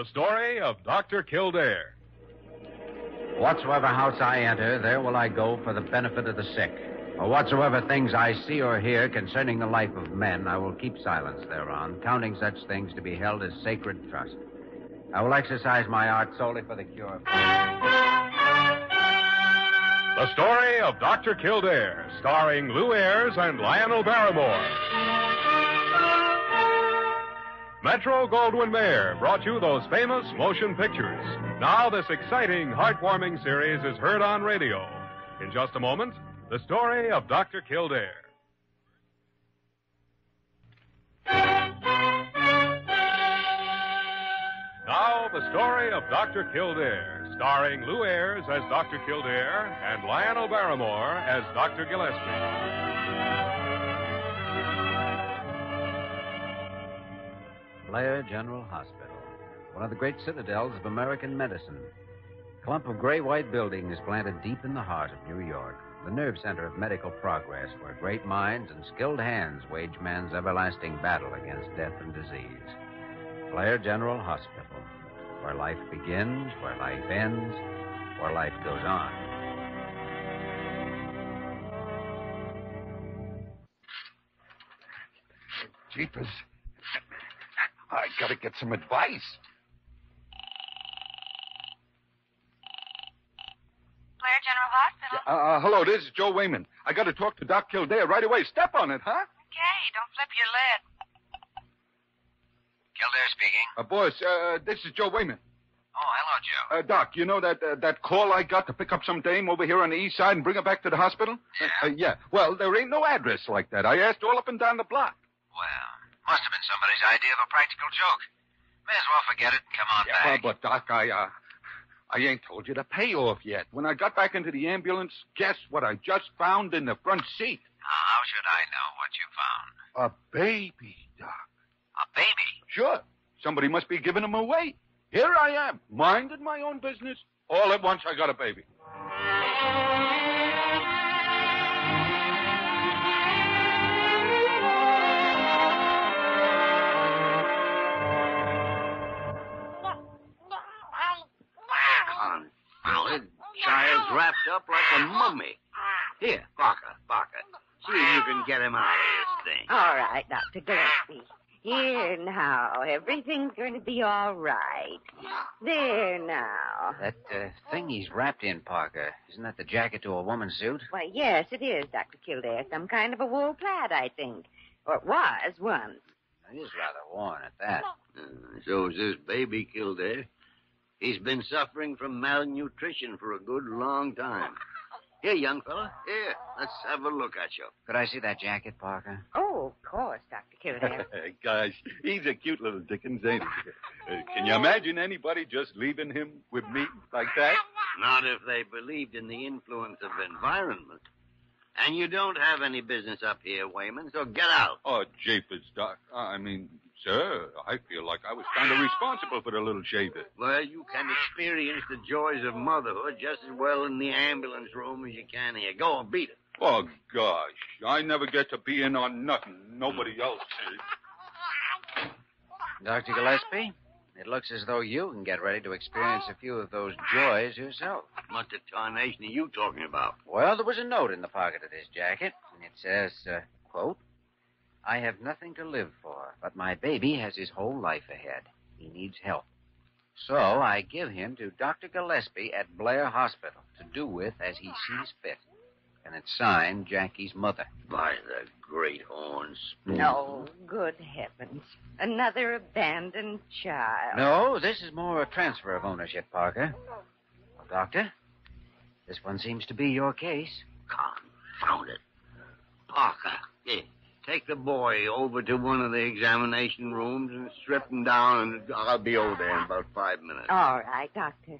The story of Dr. Kildare. Whatsoever house I enter, there will I go for the benefit of the sick. For whatsoever things I see or hear concerning the life of men, I will keep silence thereon, counting such things to be held as sacred trust. I will exercise my art solely for the cure of. The story of Dr. Kildare, starring Lew Ayres and Lionel Barrymore. Metro Goldwyn Mayer brought you those famous motion pictures. Now, this exciting, heartwarming series is heard on radio. In just a moment, the story of Dr. Kildare. Now, the story of Dr. Kildare, starring Lew Ayres as Dr. Kildare and Lionel Barrymore as Dr. Gillespie. Blair General Hospital, one of the great citadels of American medicine. A clump of gray white buildings planted deep in the heart of New York, the nerve center of medical progress, where great minds and skilled hands wage man's everlasting battle against death and disease. Blair General Hospital, where life begins, where life ends, where life goes on. Jeepers. I gotta get some advice. Blair General Hospital. Uh, uh, hello, this is Joe Wayman. I gotta talk to Doc Kildare right away. Step on it, huh? Okay, don't flip your lid. Kildare speaking. Uh, boss, uh, this is Joe Wayman. Oh, hello, Joe. Uh, Doc, you know that uh, that call I got to pick up some dame over here on the east side and bring her back to the hospital? Yeah. Uh, yeah. Well, there ain't no address like that. I asked all up and down the block. Well, must have been somebody's idea of a practical joke. May as well forget it and come on Yeah, back. but Doc, I uh, I ain't told you the payoff yet. When I got back into the ambulance, guess what I just found in the front seat? Now, how should I know what you found? A baby, Doc. A baby. Sure. Somebody must be giving him away. Here I am, minding my own business. All at once, I got a baby. Child's wrapped up like a mummy. Here, Parker, Parker. See if you can get him out of this thing. All right, Dr. Gillespie. Here now. Everything's going to be all right. There now. That uh, thing he's wrapped in, Parker, isn't that the jacket to a woman's suit? Why, yes, it is, Dr. Kildare. Some kind of a wool plaid, I think. Or it was once. It is rather worn at that. Uh, so is this baby Kildare. He's been suffering from malnutrition for a good long time. Here, young fella. Here, let's have a look at you. Could I see that jacket, Parker? Oh, of course, Dr. Kildare. Gosh, he's a cute little Dickens, ain't he? Uh, can you imagine anybody just leaving him with me like that? Not if they believed in the influence of environment. And you don't have any business up here, Wayman, so get out. Oh, japers, Doc. I mean, sir, I feel like I was kind of responsible for the little shaver. Well, you can experience the joys of motherhood just as well in the ambulance room as you can here. Go on, beat it. Oh, gosh. I never get to be in on nothing. Nobody else is. Dr. Gillespie, it looks as though you can get ready to experience a few of those joys yourself. What the tarnation are you talking about? Well, there was a note in the pocket of this jacket, and it says, uh, quote, I have nothing to live for, but my baby has his whole life ahead. He needs help. So I give him to Dr. Gillespie at Blair Hospital to do with as he sees fit. And it's signed Jackie's mother. By the great horns. Mm. no, good heavens. Another abandoned child. No, this is more a transfer of ownership, Parker. Well, Doctor, this one seems to be your case. Confound it. Parker, here, take the boy over to one of the examination rooms and strip him down, and I'll be over there in about five minutes. All right, Doctor.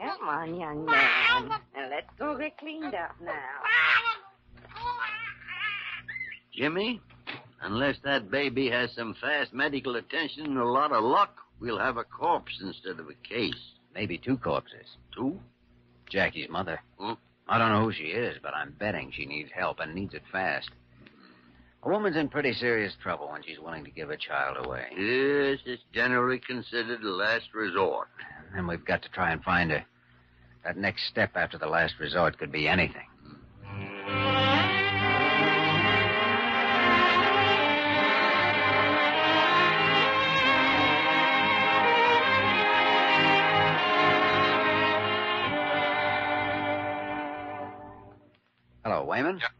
Come on, young man. Now, let's go get cleaned up now. Jimmy, unless that baby has some fast medical attention and a lot of luck, we'll have a corpse instead of a case. Maybe two corpses. Two? Jackie's mother. Hmm? I don't know who she is, but I'm betting she needs help and needs it fast. A woman's in pretty serious trouble when she's willing to give a child away. Yes, it's generally considered a last resort. And we've got to try and find her. That next step after the last resort could be anything. Hello, Wayman. Yeah.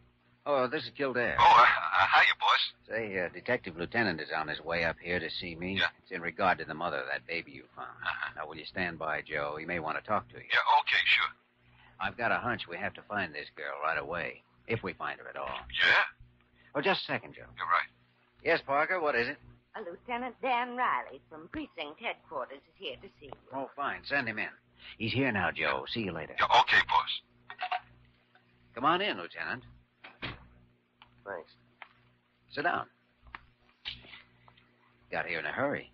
Oh, this is Kildare. Oh, uh, uh, hiya, boss. Say, uh, Detective Lieutenant is on his way up here to see me. Yeah. It's in regard to the mother of that baby you found. Uh-huh. Now, will you stand by, Joe? He may want to talk to you. Yeah, okay, sure. I've got a hunch we have to find this girl right away, if we find her at all. Yeah? Oh, just a second, Joe. You're right. Yes, Parker, what is it? Uh, Lieutenant Dan Riley from precinct headquarters is here to see you. Oh, fine. Send him in. He's here now, Joe. See you later. Yeah, okay, boss. Come on in, Lieutenant. Thanks. Sit down. Got here in a hurry.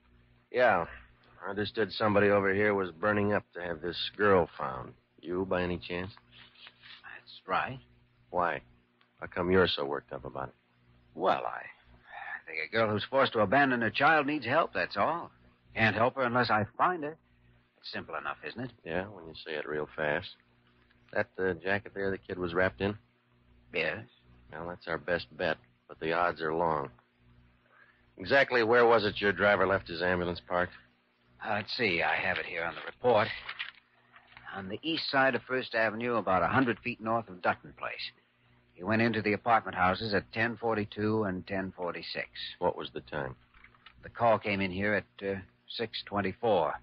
Yeah. I understood somebody over here was burning up to have this girl found. You, by any chance? That's right. Why? How come you're so worked up about it? Well, I, I think a girl who's forced to abandon her child needs help, that's all. Can't help her unless I find her. It's simple enough, isn't it? Yeah, when you say it real fast. That uh, jacket there the kid was wrapped in? Yes. Well, that's our best bet, but the odds are long. Exactly where was it your driver left his ambulance parked? Uh, let's see. I have it here on the report. On the east side of First Avenue, about a hundred feet north of Dutton Place. He went into the apartment houses at 1042 and 1046. What was the time? The call came in here at uh, 624.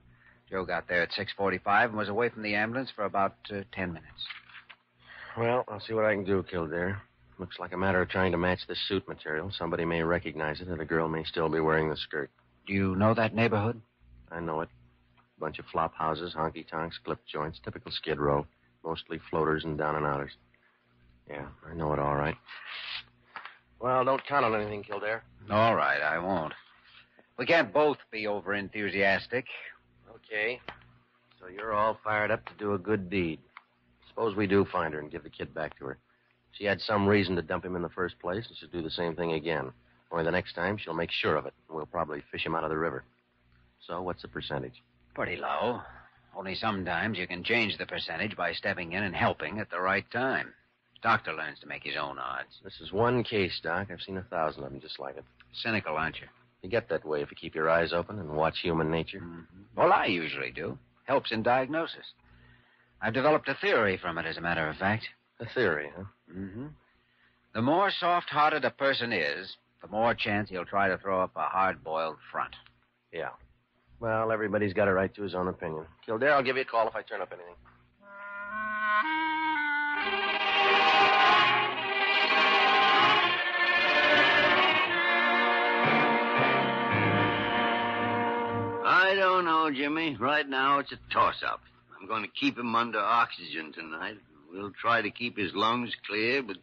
Joe got there at 645 and was away from the ambulance for about uh, 10 minutes. Well, I'll see what I can do, Kildare. Looks like a matter of trying to match the suit material. Somebody may recognize it, and the girl may still be wearing the skirt. Do you know that neighborhood? I know it. Bunch of flop houses, honky tonks, clip joints, typical skid row. Mostly floaters and down and outers. Yeah, I know it all right. Well, don't count on anything, Kildare. All right, I won't. We can't both be over enthusiastic. Okay. So you're all fired up to do a good deed. Suppose we do find her and give the kid back to her. She had some reason to dump him in the first place, and she'll do the same thing again. Only the next time, she'll make sure of it, and we'll probably fish him out of the river. So, what's the percentage? Pretty low. Only sometimes you can change the percentage by stepping in and helping at the right time. Doctor learns to make his own odds. This is one case, Doc. I've seen a thousand of them just like it. Cynical, aren't you? You get that way if you keep your eyes open and watch human nature. Mm-hmm. Well, I usually do. Helps in diagnosis. I've developed a theory from it, as a matter of fact. A theory, huh? Mm-hmm. The more soft-hearted a person is, the more chance he'll try to throw up a hard-boiled front. Yeah. Well, everybody's got a right to his own opinion. Kildare, I'll give you a call if I turn up anything. I don't know, Jimmy. Right now, it's a toss-up. I'm going to keep him under oxygen tonight. We'll try to keep his lungs clear, but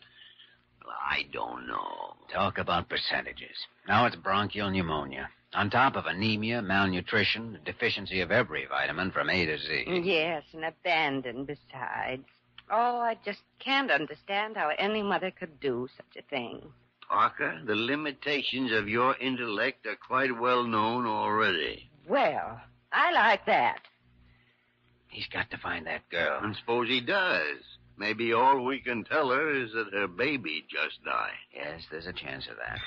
well, I don't know. Talk about percentages. Now it's bronchial pneumonia. On top of anemia, malnutrition, a deficiency of every vitamin from A to Z. Yes, and abandoned besides. Oh, I just can't understand how any mother could do such a thing. Parker, the limitations of your intellect are quite well known already. Well, I like that. He's got to find that girl. And suppose he does. Maybe all we can tell her is that her baby just died. Yes, there's a chance of that.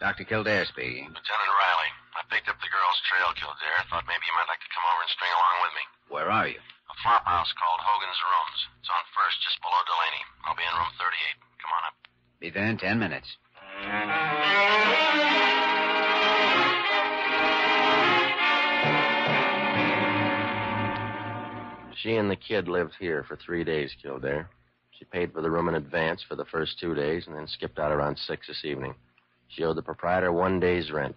Dr. Kildare speaking. Lieutenant Riley, I picked up the girl's trail, Kildare. Thought maybe you might like to come over and string along with me. Where are you? A farmhouse called Hogan's Rooms. It's on first, just below Delaney. I'll be in room 38. Come on up. Be there in ten minutes. She and the kid lived here for three days, Kildare. She paid for the room in advance for the first two days and then skipped out around six this evening. She owed the proprietor one day's rent,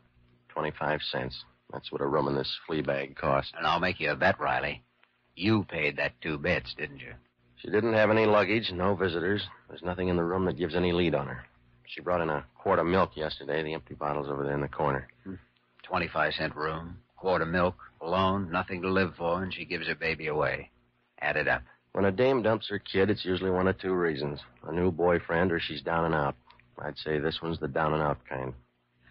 25 cents. That's what a room in this flea bag cost. And I'll make you a bet, Riley. You paid that two bits, didn't you? She didn't have any luggage, no visitors. There's nothing in the room that gives any lead on her. She brought in a quart of milk yesterday. The empty bottle's over there in the corner. Hmm. Twenty-five cent room, quart of milk, alone, nothing to live for, and she gives her baby away. Add it up. When a dame dumps her kid, it's usually one of two reasons a new boyfriend or she's down and out. I'd say this one's the down and out kind.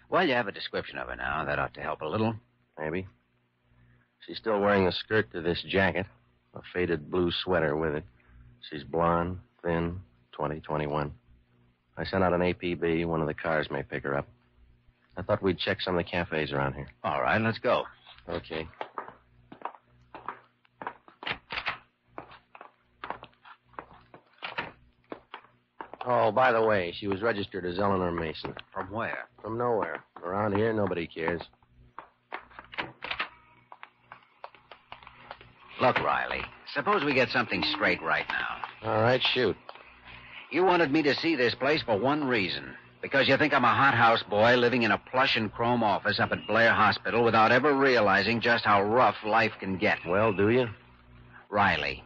Well, you have a description of her now. That ought to help a little. Maybe. She's still wearing the skirt to this jacket, a faded blue sweater with it. She's blonde, thin, 20, 21. I sent out an APB. One of the cars may pick her up. I thought we'd check some of the cafes around here. All right, let's go. Okay. Oh, by the way, she was registered as Eleanor Mason. From where? From nowhere. Around here, nobody cares. Look, Riley, suppose we get something straight right now. All right, shoot. You wanted me to see this place for one reason. Because you think I'm a hothouse boy living in a plush and chrome office up at Blair Hospital without ever realizing just how rough life can get. Well, do you? Riley,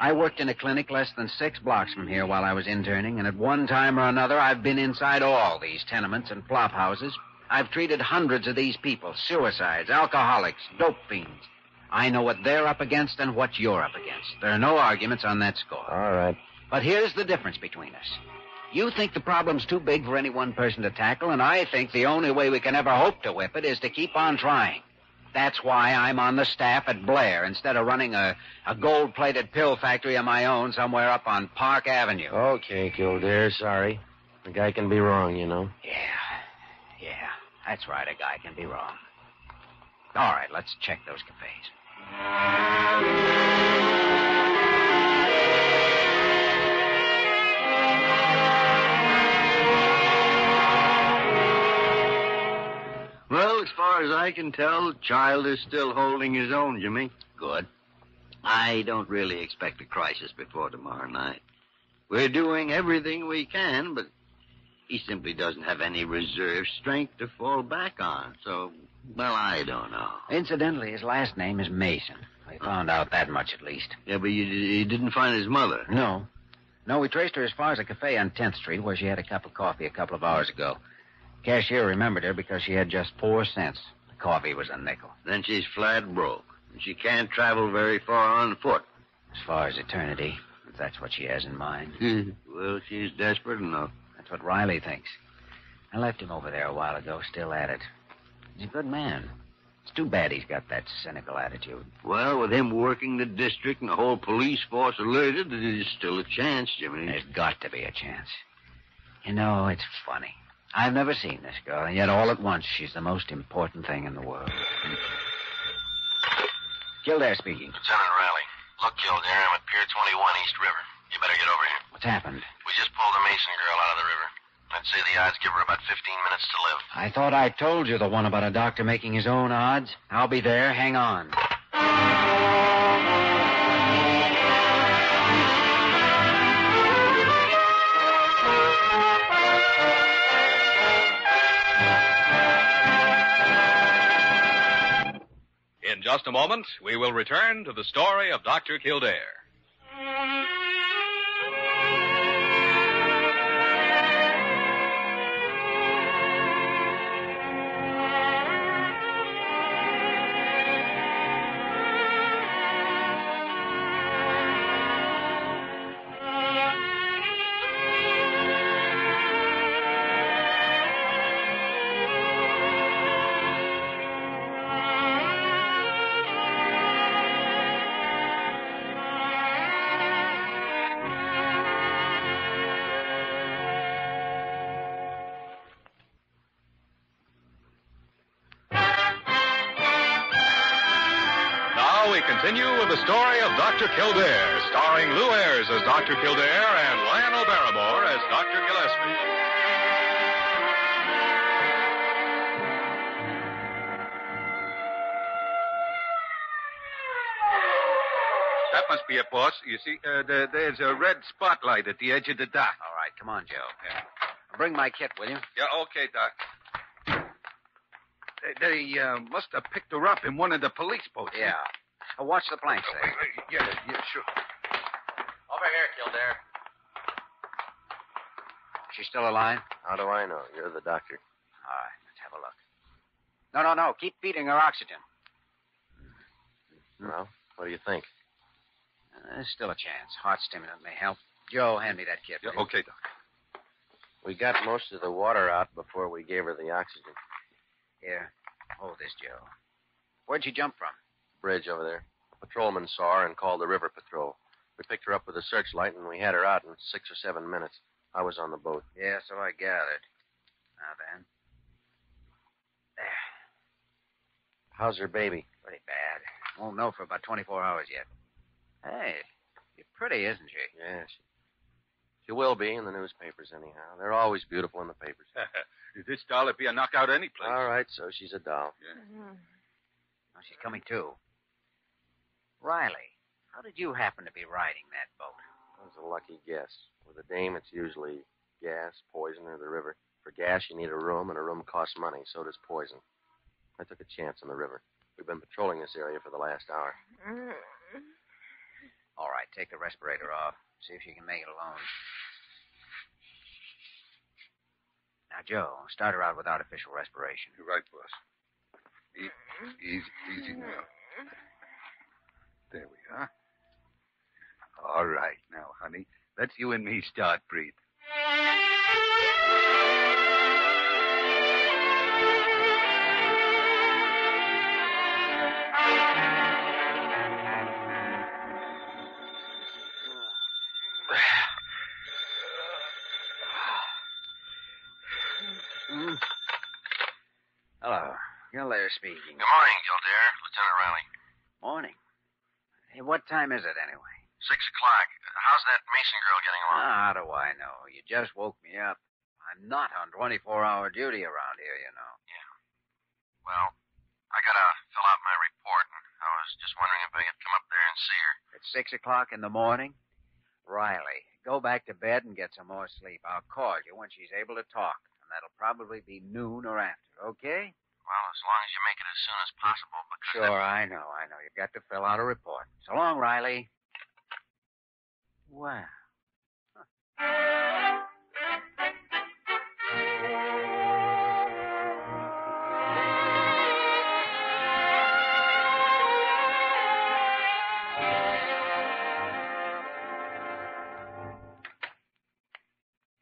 I worked in a clinic less than six blocks from here while I was interning, and at one time or another, I've been inside all these tenements and flop houses. I've treated hundreds of these people suicides, alcoholics, dope fiends. I know what they're up against and what you're up against. There are no arguments on that score. All right. But here's the difference between us. You think the problem's too big for any one person to tackle, and I think the only way we can ever hope to whip it is to keep on trying. That's why I'm on the staff at Blair instead of running a, a gold plated pill factory of my own somewhere up on Park Avenue. Okay, Kildare, sorry. The guy can be wrong, you know. Yeah, yeah, that's right. A guy can be wrong. All right, let's check those cafes. Far as I can tell, the child is still holding his own, Jimmy. Good. I don't really expect a crisis before tomorrow night. We're doing everything we can, but he simply doesn't have any reserve strength to fall back on. So, well, I don't know. Incidentally, his last name is Mason. We found out that much at least. Yeah, but you, you didn't find his mother. No. No, we traced her as far as a cafe on 10th Street where she had a cup of coffee a couple of hours ago. Cashier remembered her because she had just four cents. The coffee was a nickel. Then she's flat broke. And she can't travel very far on foot. As far as eternity, if that's what she has in mind. well, she's desperate enough. That's what Riley thinks. I left him over there a while ago, still at it. He's a good man. It's too bad he's got that cynical attitude. Well, with him working the district and the whole police force alerted, there's still a chance, Jimmy. There's got to be a chance. You know, it's funny. I've never seen this girl, and yet all at once she's the most important thing in the world. Kildare speaking. Lieutenant Riley. Look, Kildare, I'm at Pier 21 East River. You better get over here. What's happened? We just pulled the Mason girl out of the river. I'd say the odds give her about 15 minutes to live. I thought I told you the one about a doctor making his own odds. I'll be there. Hang on. Just a moment, we will return to the story of Dr. Kildare. The story of Dr. Kildare, starring Lew Ayres as Dr. Kildare and Lionel Barrymore as Dr. Gillespie. That must be it, boss. You see, uh, there, there's a red spotlight at the edge of the dock. All right, come on, Joe. Here. Bring my kit, will you? Yeah, okay, Doc. They, they uh, must have picked her up in one of the police boats. Yeah. Uh, watch the planks Uh, there. yeah, yeah, sure. Over here, Kildare. She's still alive? How do I know? You're the doctor. All right, let's have a look. No, no, no. Keep feeding her oxygen. Well, what do you think? There's still a chance. Heart stimulant may help. Joe, hand me that kit. Yeah, will you? okay, Doc. We got most of the water out before we gave her the oxygen. Here. Hold this, Joe. Where'd you jump from? Bridge over there. Patrolman saw her and called the river patrol. We picked her up with a searchlight and we had her out in six or seven minutes. I was on the boat. Yeah, so I gathered. Now then. There. How's her baby? Pretty bad. Won't know for about 24 hours yet. Hey, you're pretty, isn't she? Yeah, she, she will be in the newspapers anyhow. They're always beautiful in the papers. this doll'd be a knockout any place. All right, so she's a doll. Oh, she's coming too. Riley, how did you happen to be riding that boat? That was a lucky guess. With a dame, it's usually gas, poison, or the river. For gas, you need a room, and a room costs money. So does poison. I took a chance on the river. We've been patrolling this area for the last hour. Mm. All right, take the respirator off. See if you can make it alone. Now, Joe, start her out with artificial respiration. You're right, boss. E- easy, easy now. There we are. All right, now, honey. Let's you and me start breathing. Hello. Speaking. Good morning, Kildare. Lieutenant Riley. Morning. Hey, what time is it anyway? Six o'clock. How's that Mason girl getting along? Ah, how do I know? You just woke me up. I'm not on 24-hour duty around here, you know. Yeah. Well, I gotta fill out my report, and I was just wondering if I could come up there and see her. It's six o'clock in the morning. Riley, go back to bed and get some more sleep. I'll call you when she's able to talk, and that'll probably be noon or after, okay? Well, as long as you make it as soon as possible, because Sure, I know, I know. You've got to fill out a report. So long, Riley. Well.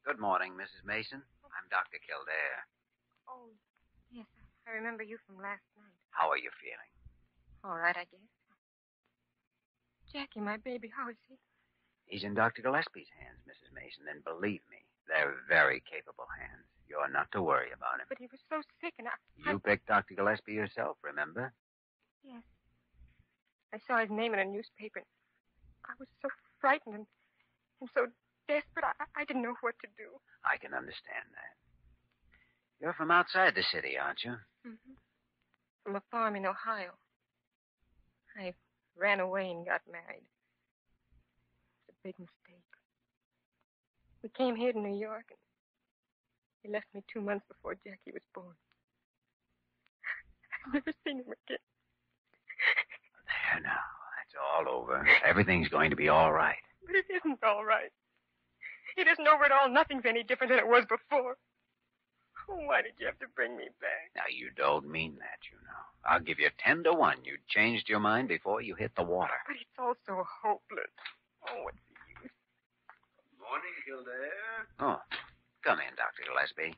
Good morning, Mrs. Mason. I'm Dr. Kildare. I remember you from last night. How are you feeling? All right, I guess. Jackie, my baby, how is he? He's in Dr. Gillespie's hands, Mrs. Mason, and believe me, they're very capable hands. You're not to worry about him. But he was so sick, and I. I- You picked Dr. Gillespie yourself, remember? Yes. I saw his name in a newspaper. and I was so frightened and, and so desperate, I, I didn't know what to do. I can understand that. You're from outside the city, aren't you? Mm-hmm. From a farm in Ohio. I ran away and got married. It's a big mistake. We came here to New York, and he left me two months before Jackie was born. I've never seen him again. There now. That's all over. Everything's going to be all right. But it isn't all right. It isn't over at all. Nothing's any different than it was before. Why did you have to bring me back? Now, you don't mean that, you know. I'll give you ten to one. You changed your mind before you hit the water. But it's all so hopeless. Oh, what's the use? Morning, Kildare. Oh, come in, Dr. Gillespie.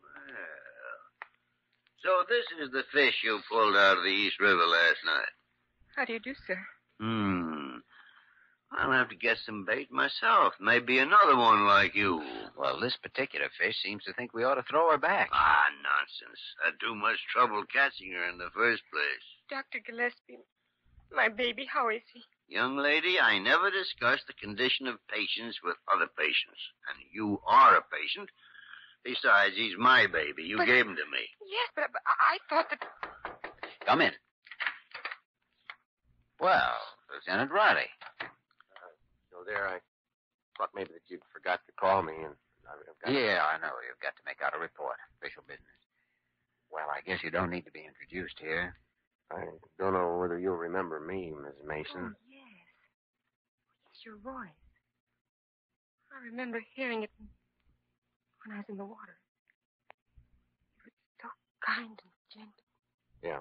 Well, so this is the fish you pulled out of the East River last night. How do you do, sir? Hmm. I'll have to get some bait myself. Maybe another one like you. Well, this particular fish seems to think we ought to throw her back. Ah, nonsense. I had too much trouble catching her in the first place. Dr. Gillespie, my baby, how is he? Young lady, I never discuss the condition of patients with other patients. And you are a patient. Besides, he's my baby. You But- gave him to me. Yes, but, but I I thought that. Come in. Well, Lieutenant Riley. So there, I thought maybe that you'd forgot to call me, and I've got Yeah, I know. You've got to make out a report. Official business. Well, I guess you don't need to be introduced here. I don't know whether you'll remember me, Miss Mason. Oh, yes. Yes, your voice. I remember hearing it when I was in the water. You were so kind and gentle. Yeah.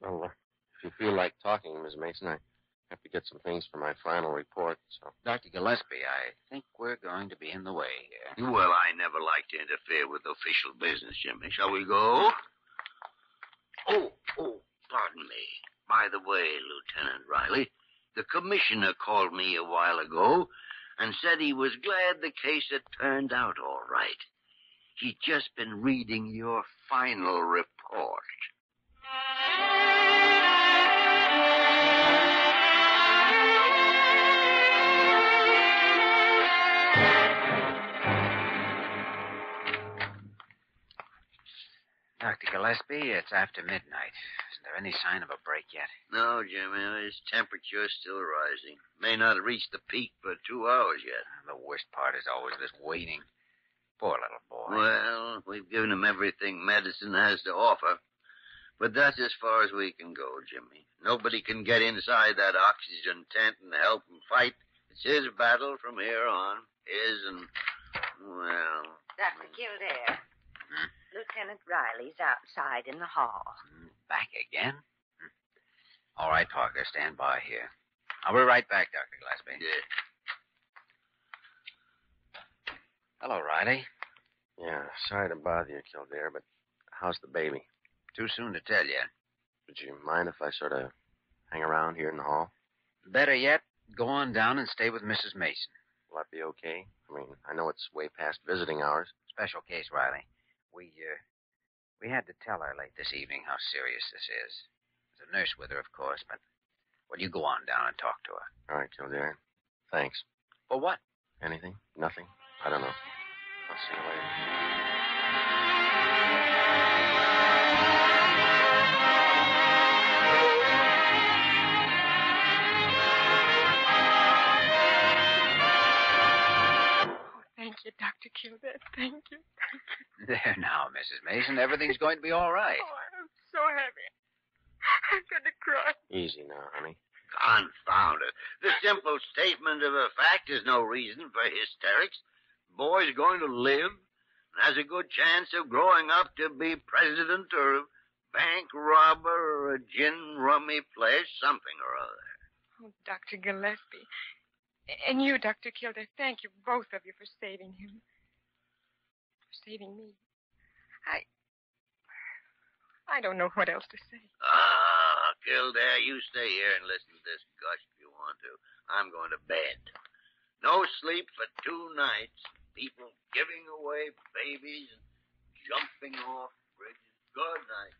Well, uh, if you feel like talking, Miss Mason, I Have to get some things for my final report, so. Dr. Gillespie, I think we're going to be in the way here. Well, I never like to interfere with official business, Jimmy. Shall we go? Oh, oh, pardon me. By the way, Lieutenant Riley, the commissioner called me a while ago and said he was glad the case had turned out all right. He'd just been reading your final report. Dr. Gillespie, it's after midnight. Isn't there any sign of a break yet? No, Jimmy, his temperature's still rising. May not have reached the peak for two hours yet. The worst part is always this waiting. Poor little boy. Well, we've given him everything medicine has to offer. But that's as far as we can go, Jimmy. Nobody can get inside that oxygen tent and help him fight. It's his battle from here on. His and, well. Dr. Kildare. Hmm? Lieutenant Riley's outside in the hall. Hmm, Back again? Hmm. All right, Parker, stand by here. I'll be right back, Dr. Gillespie. Yeah. Hello, Riley. Yeah, sorry to bother you, Kildare, but how's the baby? Too soon to tell yet. Would you mind if I sort of hang around here in the hall? Better yet, go on down and stay with Mrs. Mason. Will that be okay? I mean, I know it's way past visiting hours. Special case, Riley. We, uh, we had to tell her late this evening how serious this is. There's a nurse with her, of course, but, well, you go on down and talk to her. All right, Kildare. Thanks. For what? Anything? Nothing? I don't know. I'll see you later. You, Dr. Kildare. Thank you. There now, Mrs. Mason. Everything's going to be all right. Oh, I'm so happy. I'm going to cry. Easy now, honey. Confound it. The simple statement of a fact is no reason for hysterics. Boy's going to live and has a good chance of growing up to be president or a bank robber or a gin rummy place, something or other. Oh, Dr. Gillespie. And you, Dr. Kildare, thank you, both of you, for saving him. For saving me. I. I don't know what else to say. Ah, Kildare, you stay here and listen to this gush if you want to. I'm going to bed. No sleep for two nights. People giving away babies and jumping off bridges. Good night.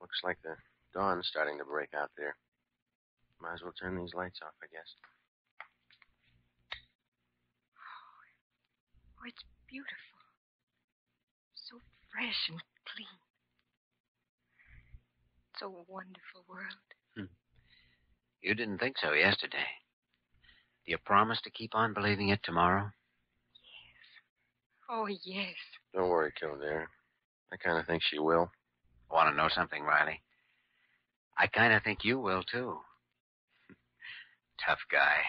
Looks like the dawn's starting to break out there. Might as well turn these lights off, I guess. Oh, it's beautiful. So fresh and clean. It's a wonderful world. Hmm. You didn't think so yesterday. Do you promise to keep on believing it tomorrow? Yes. Oh, yes. Don't worry, Kildare. I kind of think she will. I want to know something, Riley? I kind of think you will, too. Tough guy.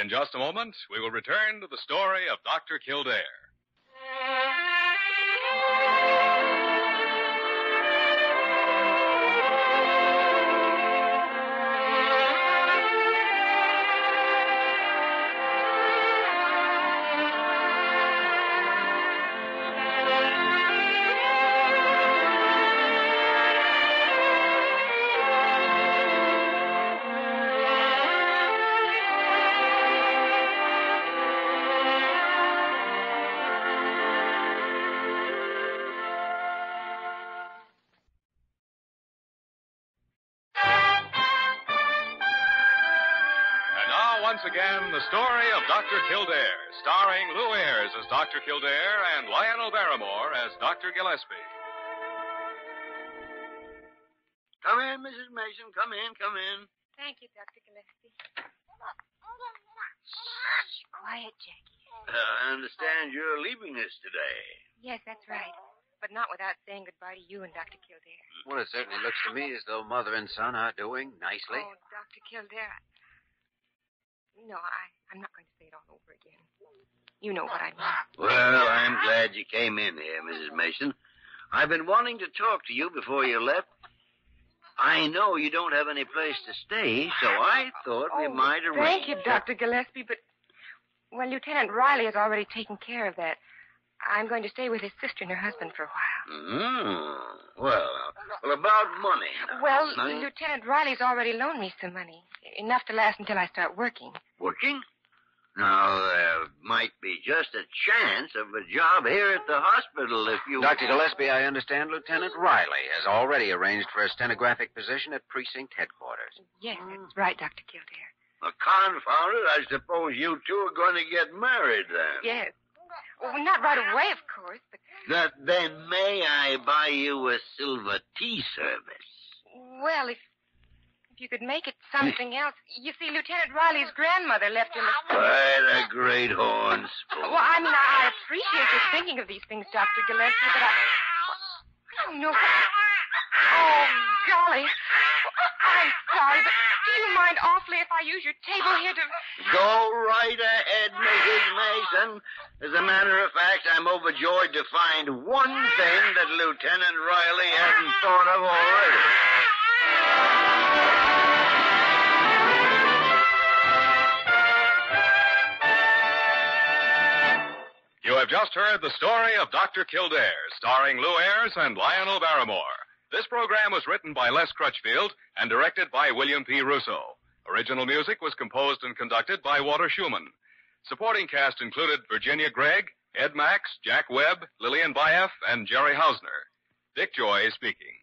In just a moment, we will return to the story of Dr. Kildare. The story of Dr. Kildare, starring Lew Ayres as Dr. Kildare and Lionel Barrymore as Dr. Gillespie. Come in, Mrs. Mason. Come in, come in. Thank you, Dr. Gillespie. Shh, quiet, Jackie. Uh, I understand you're leaving us today. Yes, that's right. But not without saying goodbye to you and Dr. Kildare. Well, it certainly looks to me as though mother and son are doing nicely. Oh, Dr. Kildare. No, I, I'm not going to say it all over again. You know what I mean. Well, I'm glad you came in here, Mrs. Mason. I've been wanting to talk to you before you left. I know you don't have any place to stay, so I thought we Oh, might arrange. Thank you, Dr. Gillespie, but, well, Lieutenant Riley has already taken care of that. I'm going to stay with his sister and her husband for a while. Mm, well, well, about money. Well, Money? Lieutenant Riley's already loaned me some money. Enough to last until I start working. Working? Now, there might be just a chance of a job here at the hospital if you. Dr. Gillespie, I understand Lieutenant Riley has already arranged for a stenographic position at precinct headquarters. Yes, that's right, Dr. Kildare. Well, confound it, I suppose you two are going to get married then. Yes. Well, not right away, of course, but, That then may I buy you a silver tea service? well, if, if you could make it something else. You see, Lieutenant Riley's grandmother left him a... Quite a great horn spoon. Well, I mean, I appreciate your thinking of these things, Dr. Gillespie, but I... I don't know. Oh, golly. I'm sorry, but do you mind awfully if I use your table here to... Go right ahead, Mrs. Mason. As a matter of fact, I'm overjoyed to find one thing that Lieutenant Riley hadn't thought of already. You have just heard the story of Dr. Kildare, starring Lew Ayres and Lionel Barrymore. This program was written by Les Crutchfield and directed by William P. Rousseau. Original music was composed and conducted by Walter Schumann. Supporting cast included Virginia Gregg, Ed Max, Jack Webb, Lillian Buyeff, and Jerry Hausner. Dick Joy speaking.